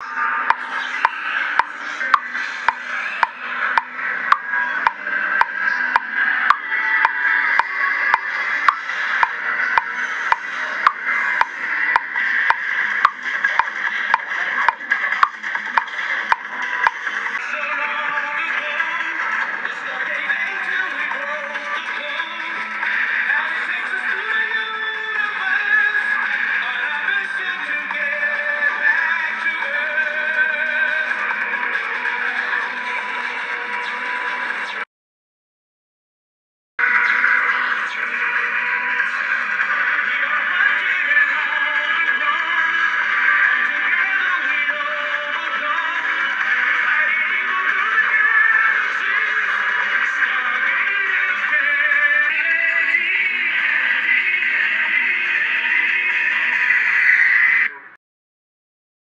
you.